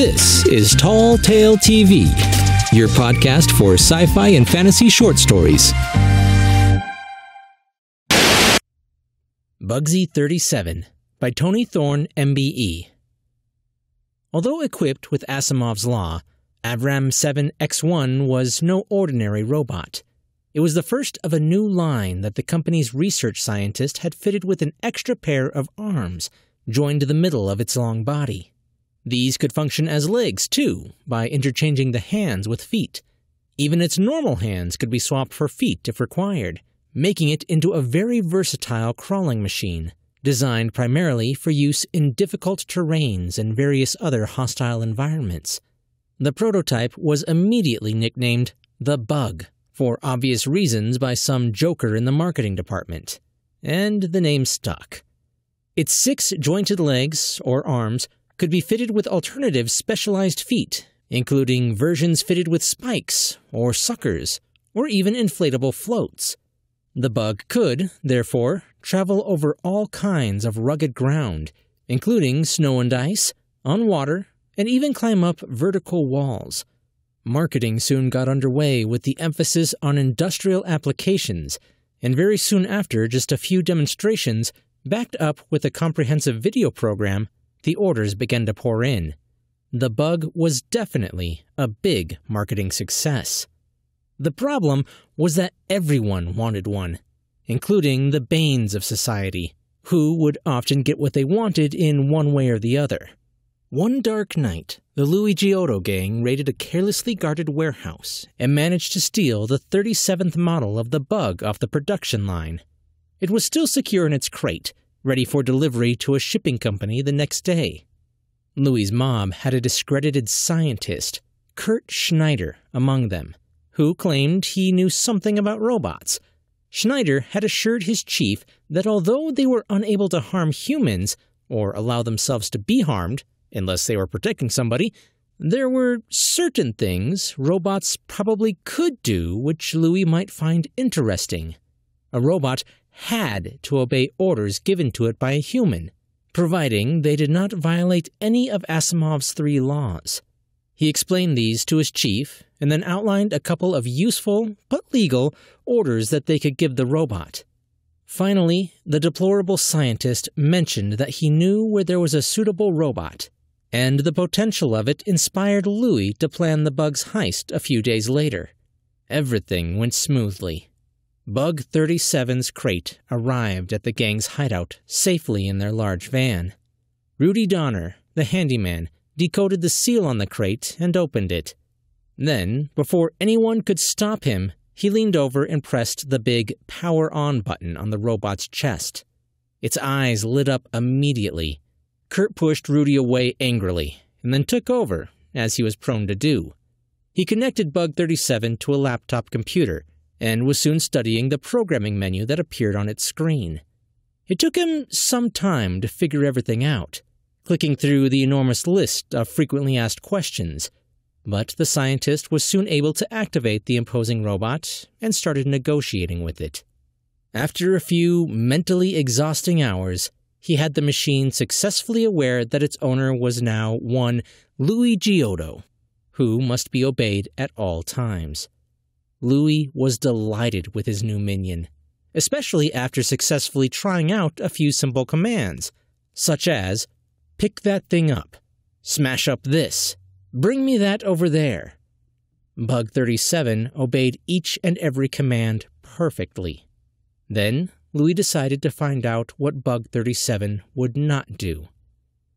This is Tall Tale TV, your podcast for sci fi and fantasy short stories. Bugsie 37 by Tony Thorne, MBE. Although equipped with Asimov's Law, Avram 7X1 was no ordinary robot. It was the first of a new line that the company's research scientist had fitted with an extra pair of arms joined to the middle of its long body. These could function as legs, too, by interchanging the hands with feet. Even its normal hands could be swapped for feet if required, making it into a very versatile crawling machine, designed primarily for use in difficult terrains and various other hostile environments. The prototype was immediately nicknamed the Bug, for obvious reasons by some joker in the marketing department, and the name stuck. Its six jointed legs, or arms, could be fitted with alternative specialized feet, including versions fitted with spikes, or suckers, or even inflatable floats. The bug could, therefore, travel over all kinds of rugged ground, including snow and ice, on water, and even climb up vertical walls. Marketing soon got underway with the emphasis on industrial applications, and very soon after just a few demonstrations, backed up with a comprehensive video program, the orders began to pour in. The bug was definitely a big marketing success. The problem was that everyone wanted one, including the Banes of society, who would often get what they wanted in one way or the other. One dark night, the Louis Giotto gang raided a carelessly guarded warehouse and managed to steal the 37th model of the bug off the production line. It was still secure in its crate, ready for delivery to a shipping company the next day. Louis's mom had a discredited scientist, Kurt Schneider, among them, who claimed he knew something about robots. Schneider had assured his chief that although they were unable to harm humans, or allow themselves to be harmed, unless they were protecting somebody, there were certain things robots probably could do which Louis might find interesting. A robot had to obey orders given to it by a human, providing they did not violate any of Asimov's three laws. He explained these to his chief and then outlined a couple of useful, but legal, orders that they could give the robot. Finally, the deplorable scientist mentioned that he knew where there was a suitable robot, and the potential of it inspired Louis to plan the bug's heist a few days later. Everything went smoothly. Bug 37's crate arrived at the gang's hideout safely in their large van. Rudy Donner, the handyman, decoded the seal on the crate and opened it. Then, before anyone could stop him, he leaned over and pressed the big power on button on the robot's chest. Its eyes lit up immediately. Kurt pushed Rudy away angrily and then took over, as he was prone to do. He connected Bug 37 to a laptop computer and was soon studying the programming menu that appeared on its screen. It took him some time to figure everything out, clicking through the enormous list of frequently asked questions, but the scientist was soon able to activate the imposing robot and started negotiating with it. After a few mentally exhausting hours, he had the machine successfully aware that its owner was now one Louis Giotto, who must be obeyed at all times. Louis was delighted with his new minion, especially after successfully trying out a few simple commands, such as pick that thing up, smash up this, bring me that over there. Bug 37 obeyed each and every command perfectly. Then, Louis decided to find out what Bug 37 would not do.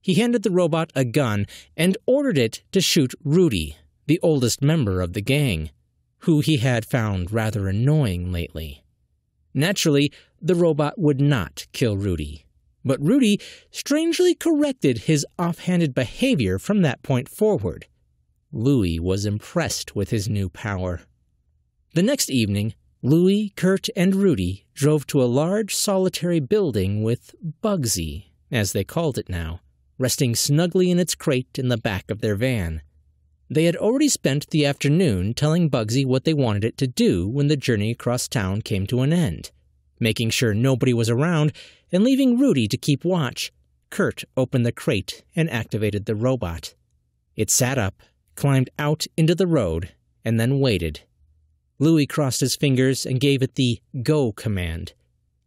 He handed the robot a gun and ordered it to shoot Rudy, the oldest member of the gang who he had found rather annoying lately. Naturally, the robot would not kill Rudy, but Rudy strangely corrected his offhanded behavior from that point forward. Louis was impressed with his new power. The next evening, Louis, Kurt, and Rudy drove to a large solitary building with Bugsy, as they called it now, resting snugly in its crate in the back of their van. They had already spent the afternoon telling Bugsy what they wanted it to do when the journey across town came to an end. Making sure nobody was around and leaving Rudy to keep watch, Kurt opened the crate and activated the robot. It sat up, climbed out into the road, and then waited. Louis crossed his fingers and gave it the Go command.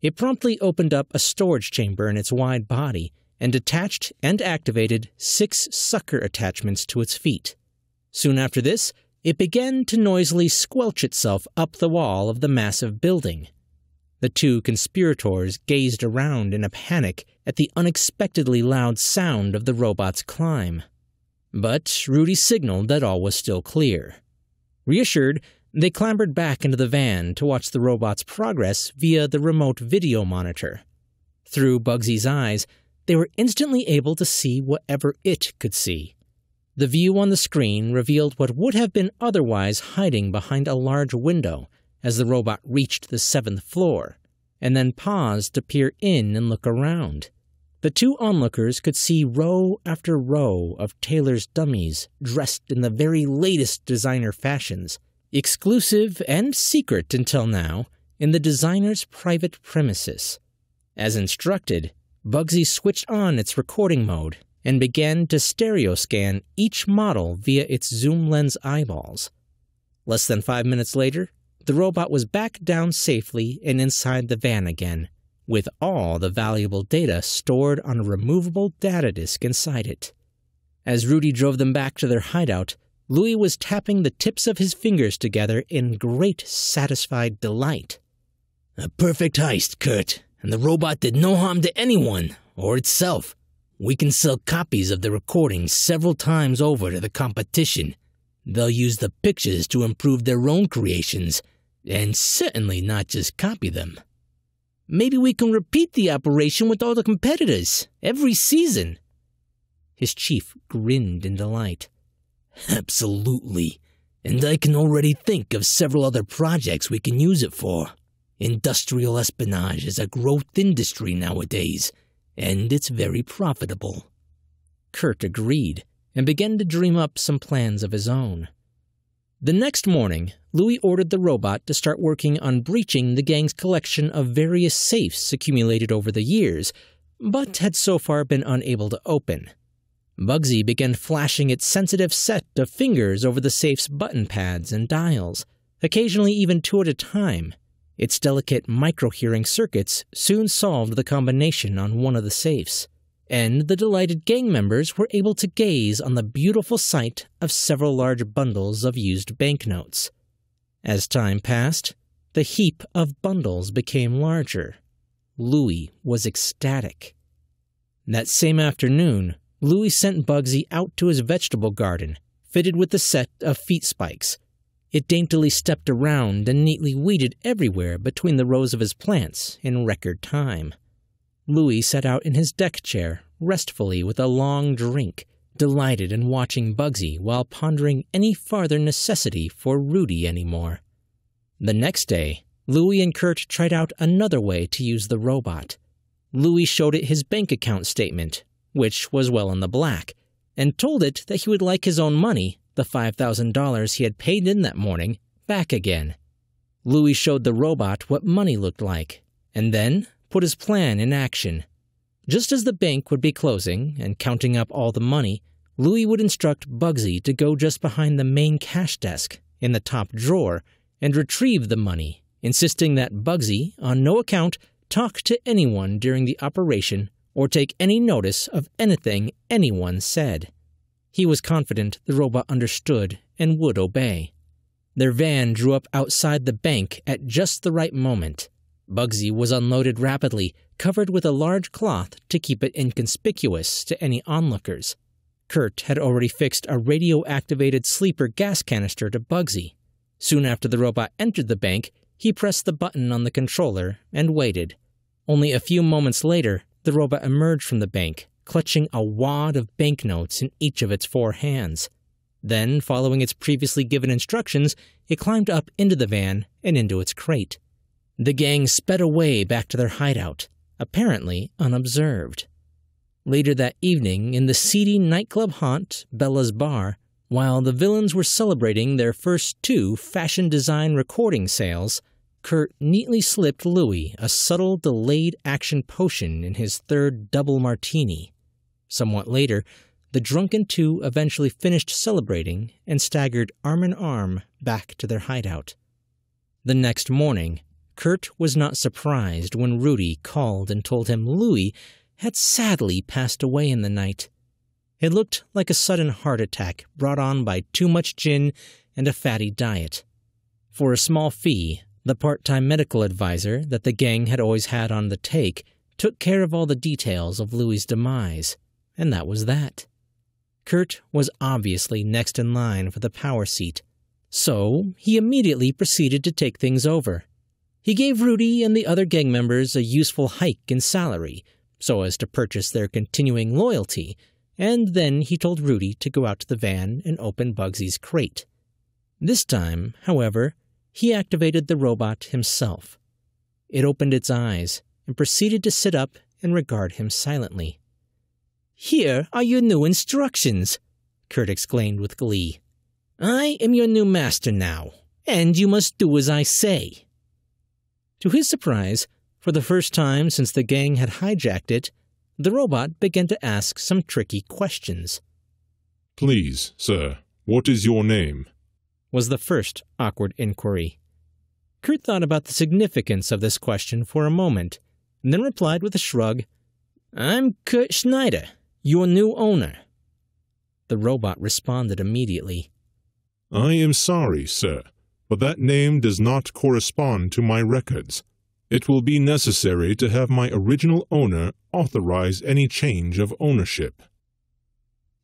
It promptly opened up a storage chamber in its wide body and detached and activated six sucker attachments to its feet. Soon after this, it began to noisily squelch itself up the wall of the massive building. The two conspirators gazed around in a panic at the unexpectedly loud sound of the robot's climb. But Rudy signaled that all was still clear. Reassured, they clambered back into the van to watch the robot's progress via the remote video monitor. Through Bugsy's eyes, they were instantly able to see whatever it could see. The view on the screen revealed what would have been otherwise hiding behind a large window as the robot reached the seventh floor, and then paused to peer in and look around. The two onlookers could see row after row of tailor's dummies dressed in the very latest designer fashions, exclusive and secret until now, in the designer's private premises. As instructed, Bugsy switched on its recording mode and began to stereo scan each model via its zoom lens eyeballs. Less than five minutes later, the robot was back down safely and inside the van again, with all the valuable data stored on a removable data disk inside it. As Rudy drove them back to their hideout, Louis was tapping the tips of his fingers together in great satisfied delight. A perfect heist, Kurt and the robot did no harm to anyone or itself. We can sell copies of the recordings several times over to the competition. They'll use the pictures to improve their own creations, and certainly not just copy them. Maybe we can repeat the operation with all the competitors, every season. His chief grinned in delight. Absolutely. And I can already think of several other projects we can use it for. Industrial espionage is a growth industry nowadays, and it's very profitable. Kurt agreed and began to dream up some plans of his own. The next morning, Louis ordered the robot to start working on breaching the gang's collection of various safes accumulated over the years, but had so far been unable to open. Bugsy began flashing its sensitive set of fingers over the safe's button pads and dials, occasionally even two at a time, its delicate micro-hearing circuits soon solved the combination on one of the safes, and the delighted gang members were able to gaze on the beautiful sight of several large bundles of used banknotes. As time passed, the heap of bundles became larger. Louis was ecstatic. That same afternoon, Louis sent Bugsy out to his vegetable garden, fitted with a set of feet spikes, it daintily stepped around and neatly weeded everywhere between the rows of his plants in record time. Louis sat out in his deck chair, restfully with a long drink, delighted in watching Bugsy while pondering any farther necessity for Rudy anymore. The next day, Louis and Kurt tried out another way to use the robot. Louis showed it his bank account statement, which was well in the black, and told it that he would like his own money the $5,000 he had paid in that morning back again. Louis showed the robot what money looked like, and then put his plan in action. Just as the bank would be closing and counting up all the money, Louis would instruct Bugsy to go just behind the main cash desk in the top drawer and retrieve the money, insisting that Bugsy, on no account, talk to anyone during the operation or take any notice of anything anyone said. He was confident the robot understood and would obey. Their van drew up outside the bank at just the right moment. Bugsy was unloaded rapidly, covered with a large cloth to keep it inconspicuous to any onlookers. Kurt had already fixed a radio-activated sleeper gas canister to Bugsy. Soon after the robot entered the bank, he pressed the button on the controller and waited. Only a few moments later, the robot emerged from the bank, clutching a wad of banknotes in each of its four hands. Then, following its previously given instructions, it climbed up into the van and into its crate. The gang sped away back to their hideout, apparently unobserved. Later that evening, in the seedy nightclub haunt, Bella's Bar, while the villains were celebrating their first two fashion design recording sales, Kurt neatly slipped Louis a subtle delayed action potion in his third double martini. Somewhat later, the drunken two eventually finished celebrating and staggered arm in arm back to their hideout. The next morning, Kurt was not surprised when Rudy called and told him Louis had sadly passed away in the night. It looked like a sudden heart attack brought on by too much gin and a fatty diet. For a small fee, the part time medical advisor that the gang had always had on the take took care of all the details of Louis's demise, and that was that. Kurt was obviously next in line for the power seat, so he immediately proceeded to take things over. He gave Rudy and the other gang members a useful hike in salary so as to purchase their continuing loyalty, and then he told Rudy to go out to the van and open Bugsy's crate. This time, however, he activated the robot himself. It opened its eyes and proceeded to sit up and regard him silently. Here are your new instructions, Kurt exclaimed with glee. I am your new master now, and you must do as I say. To his surprise, for the first time since the gang had hijacked it, the robot began to ask some tricky questions. Please, sir, what is your name? was the first awkward inquiry. Kurt thought about the significance of this question for a moment, and then replied with a shrug, I'm Kurt Schneider, your new owner. The robot responded immediately. I am sorry, sir, but that name does not correspond to my records. It will be necessary to have my original owner authorize any change of ownership.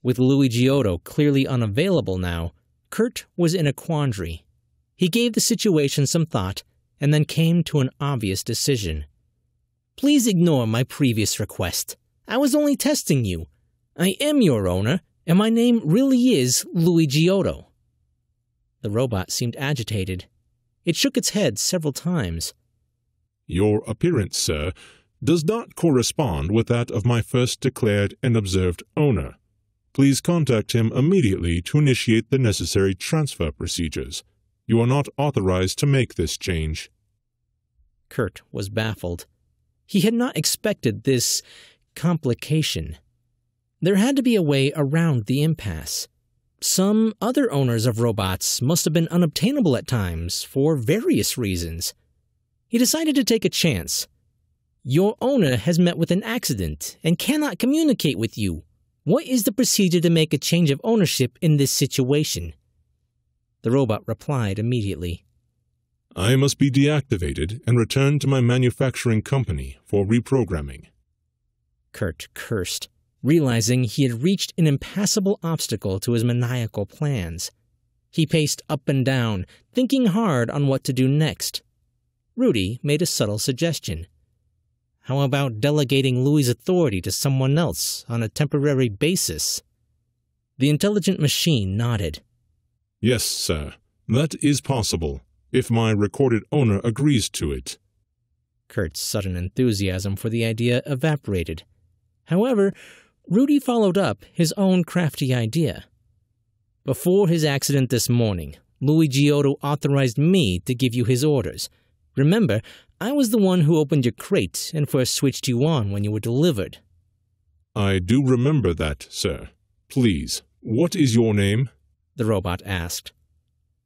With Louis Giotto clearly unavailable now, Kurt was in a quandary. He gave the situation some thought and then came to an obvious decision. Please ignore my previous request. I was only testing you. I am your owner, and my name really is Louis Giotto. The robot seemed agitated. It shook its head several times. Your appearance, sir, does not correspond with that of my first declared and observed owner. Please contact him immediately to initiate the necessary transfer procedures. You are not authorized to make this change. Kurt was baffled. He had not expected this complication. There had to be a way around the impasse. Some other owners of robots must have been unobtainable at times for various reasons. He decided to take a chance. Your owner has met with an accident and cannot communicate with you. What is the procedure to make a change of ownership in this situation? The robot replied immediately. I must be deactivated and returned to my manufacturing company for reprogramming. Kurt cursed realizing he had reached an impassable obstacle to his maniacal plans. He paced up and down, thinking hard on what to do next. Rudy made a subtle suggestion. How about delegating Louis's authority to someone else on a temporary basis? The intelligent machine nodded. Yes, sir. That is possible, if my recorded owner agrees to it. Kurt's sudden enthusiasm for the idea evaporated. However, Rudy followed up his own crafty idea. Before his accident this morning, Louis Giotto authorized me to give you his orders. Remember, I was the one who opened your crate and first switched you on when you were delivered. I do remember that, sir. Please, what is your name? The robot asked.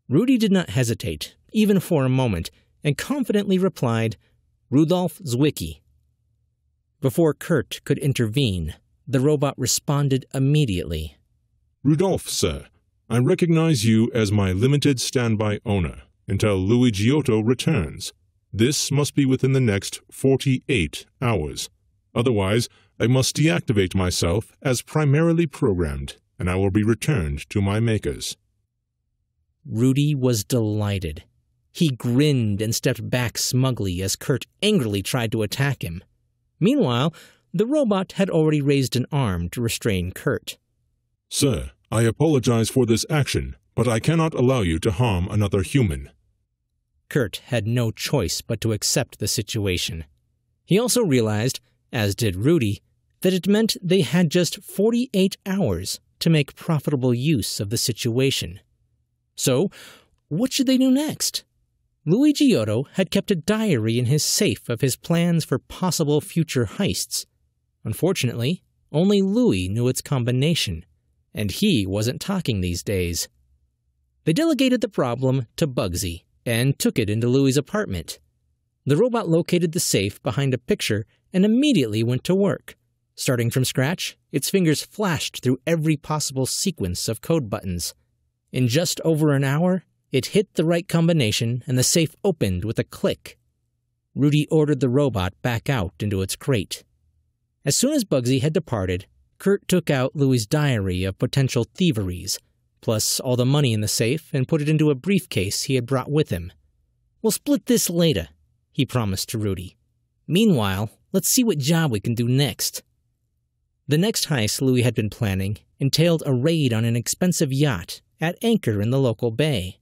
Rudy did not hesitate, even for a moment, and confidently replied, Rudolf Zwicky. Before Kurt could intervene, the robot responded immediately. Rudolph, sir, I recognize you as my limited standby owner until Louis Giotto returns. This must be within the next 48 hours. Otherwise, I must deactivate myself as primarily programmed, and I will be returned to my makers. Rudy was delighted. He grinned and stepped back smugly as Kurt angrily tried to attack him. Meanwhile, the robot had already raised an arm to restrain Kurt. Sir, I apologize for this action, but I cannot allow you to harm another human. Kurt had no choice but to accept the situation. He also realized, as did Rudy, that it meant they had just 48 hours to make profitable use of the situation. So, what should they do next? Giotto had kept a diary in his safe of his plans for possible future heists, Unfortunately, only Louis knew its combination. and he wasn't talking these days. They delegated the problem to Bugsy and took it into Louie's apartment. The robot located the safe behind a picture and immediately went to work. Starting from scratch, its fingers flashed through every possible sequence of code buttons. In just over an hour, it hit the right combination and the safe opened with a click. Rudy ordered the robot back out into its crate. As soon as Bugsy had departed, Kurt took out Louie's diary of potential thieveries, plus all the money in the safe, and put it into a briefcase he had brought with him. We'll split this later, he promised to Rudy. Meanwhile, let's see what job we can do next. The next heist Louis had been planning entailed a raid on an expensive yacht at anchor in the local bay.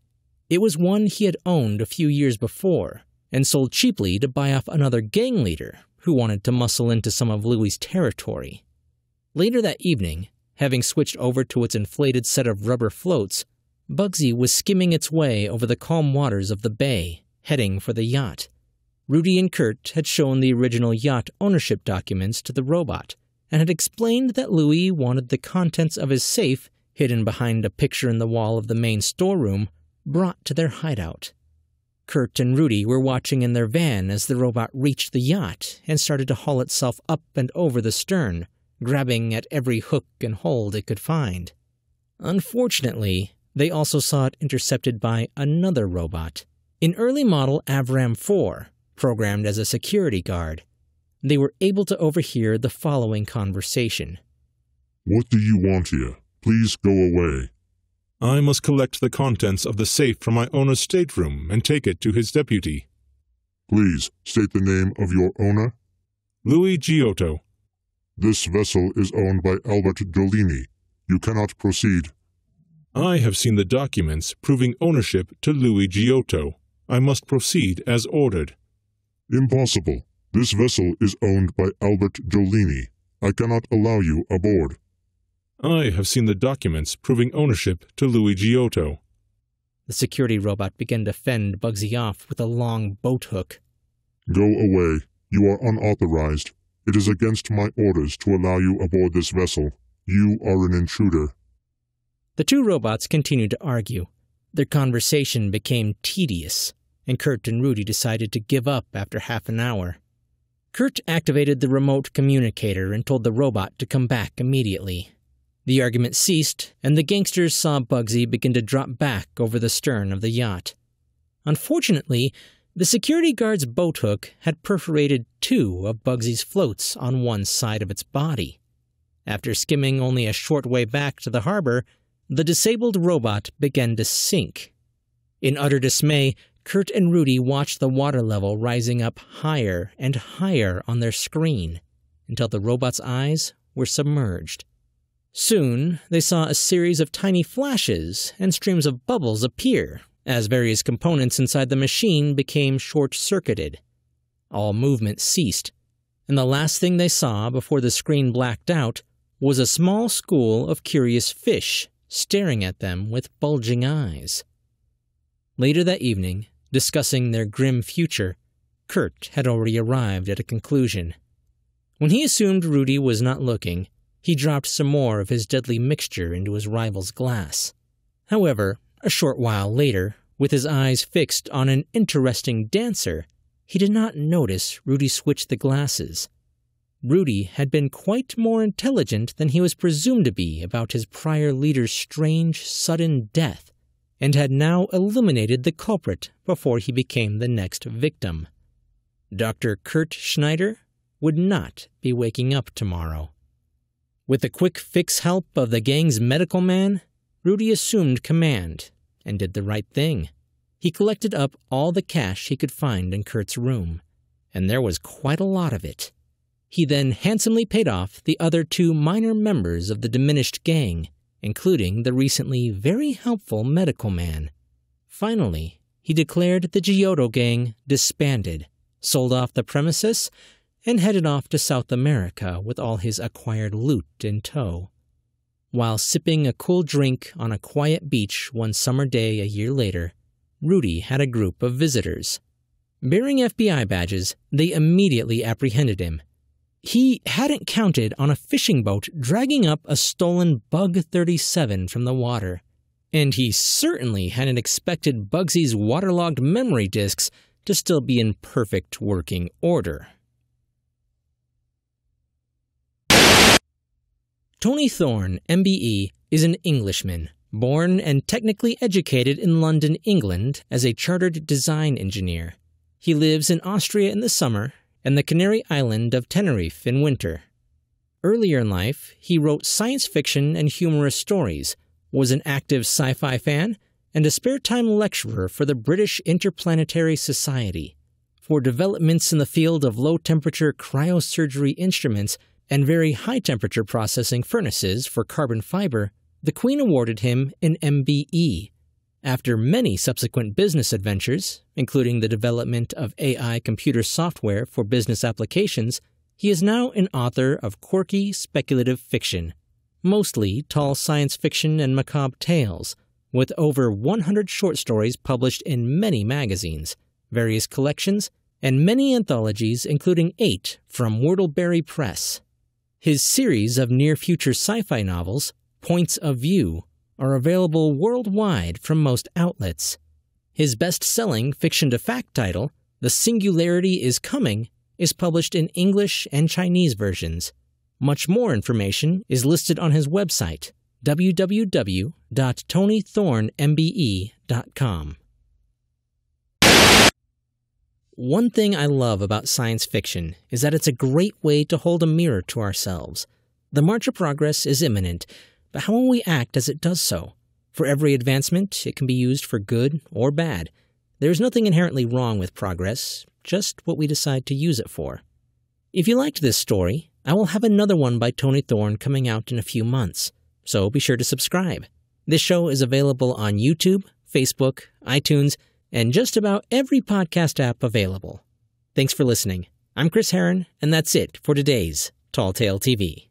It was one he had owned a few years before and sold cheaply to buy off another gang leader who wanted to muscle into some of Louis's territory. Later that evening, having switched over to its inflated set of rubber floats, Bugsy was skimming its way over the calm waters of the bay, heading for the yacht. Rudy and Kurt had shown the original yacht ownership documents to the robot and had explained that Louis wanted the contents of his safe, hidden behind a picture in the wall of the main storeroom, brought to their hideout. Kurt and Rudy were watching in their van as the robot reached the yacht and started to haul itself up and over the stern, grabbing at every hook and hold it could find. Unfortunately, they also saw it intercepted by another robot, an early model Avram 4, programmed as a security guard. They were able to overhear the following conversation. What do you want here? Please go away. I must collect the contents of the safe from my owner's stateroom and take it to his deputy. Please state the name of your owner. Louis Giotto. This vessel is owned by Albert Dolini. You cannot proceed. I have seen the documents proving ownership to Louis Giotto. I must proceed as ordered. Impossible. This vessel is owned by Albert Jolini. I cannot allow you aboard. I have seen the documents proving ownership to Louis Giotto. The security robot began to fend Bugsy off with a long boat hook. Go away. You are unauthorized. It is against my orders to allow you aboard this vessel. You are an intruder. The two robots continued to argue. Their conversation became tedious and Kurt and Rudy decided to give up after half an hour. Kurt activated the remote communicator and told the robot to come back immediately. The argument ceased, and the gangsters saw Bugsy begin to drop back over the stern of the yacht. Unfortunately, the security guard's boat hook had perforated two of Bugsy's floats on one side of its body. After skimming only a short way back to the harbor, the disabled robot began to sink. In utter dismay, Kurt and Rudy watched the water level rising up higher and higher on their screen until the robot's eyes were submerged. Soon, they saw a series of tiny flashes and streams of bubbles appear as various components inside the machine became short circuited. All movement ceased, and the last thing they saw before the screen blacked out was a small school of curious fish staring at them with bulging eyes. Later that evening, discussing their grim future, Kurt had already arrived at a conclusion. When he assumed Rudy was not looking, he dropped some more of his deadly mixture into his rival's glass. However, a short while later, with his eyes fixed on an interesting dancer, he did not notice Rudy switch the glasses. Rudy had been quite more intelligent than he was presumed to be about his prior leader's strange, sudden death and had now eliminated the culprit before he became the next victim. Dr. Kurt Schneider would not be waking up tomorrow. With the quick fix help of the gang's medical man, Rudy assumed command and did the right thing. He collected up all the cash he could find in Kurt's room, and there was quite a lot of it. He then handsomely paid off the other two minor members of the diminished gang including the recently very helpful medical man. Finally, he declared the Giotto gang disbanded, sold off the premises, and headed off to South America with all his acquired loot in tow. While sipping a cool drink on a quiet beach one summer day a year later, Rudy had a group of visitors. Bearing FBI badges, they immediately apprehended him. He hadn't counted on a fishing boat dragging up a stolen Bug 37 from the water. And he certainly hadn't expected Bugsy's waterlogged memory disks to still be in perfect working order. Tony Thorne, MBE, is an Englishman, born and technically educated in London, England, as a chartered design engineer. He lives in Austria in the summer and the Canary island of Tenerife in winter. Earlier in life, he wrote science fiction and humorous stories, was an active sci fi fan, and a spare time lecturer for the British Interplanetary Society. For developments in the field of low temperature cryosurgery instruments and very high temperature processing furnaces for carbon fiber, the Queen awarded him an MBE. After many subsequent business adventures, including the development of AI computer software for business applications, he is now an author of quirky speculative fiction, mostly tall science fiction and macabre tales, with over 100 short stories published in many magazines, various collections, and many anthologies, including eight from Whortleberry Press. His series of near future sci fi novels, Points of View, are available worldwide from most outlets. His best selling fiction to fact title, The Singularity is Coming, is published in English and Chinese versions. Much more information is listed on his website, www.tonythornembe.com. One thing I love about science fiction is that it's a great way to hold a mirror to ourselves. The march of progress is imminent, but how will we act as it does so? For every advancement, it can be used for good or bad. There's nothing inherently wrong with progress, just what we decide to use it for. If you liked this story, I will have another one by Tony Thorne coming out in a few months, so be sure to subscribe. This show is available on YouTube, Facebook, iTunes, and just about every podcast app available. Thanks for listening. I'm Chris Herron, and that's it for today's Tall Tale TV.